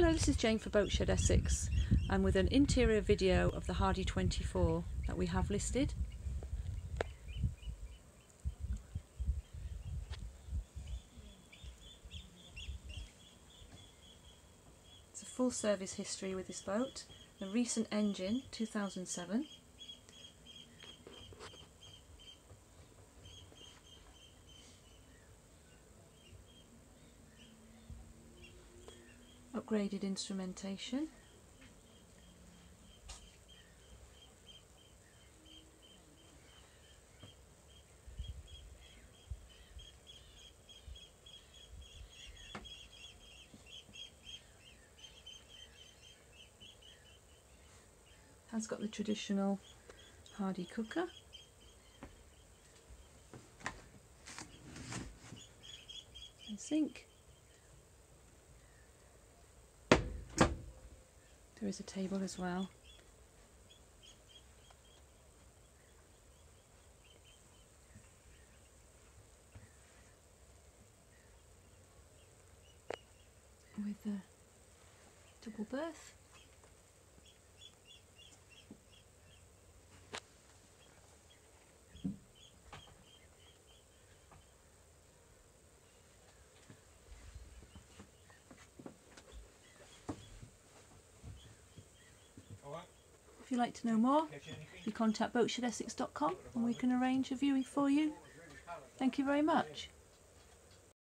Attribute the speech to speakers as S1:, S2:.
S1: Hello, this is Jane for Boatshed Essex. I'm with an interior video of the Hardy 24 that we have listed. It's a full service history with this boat. The recent engine, 2007. Upgraded instrumentation. Has got the traditional Hardy cooker. And sink. There is a table as well. With a double berth. If you'd like to know more, you contact boatshedessex.com and we can arrange a viewing for you. Thank you very much.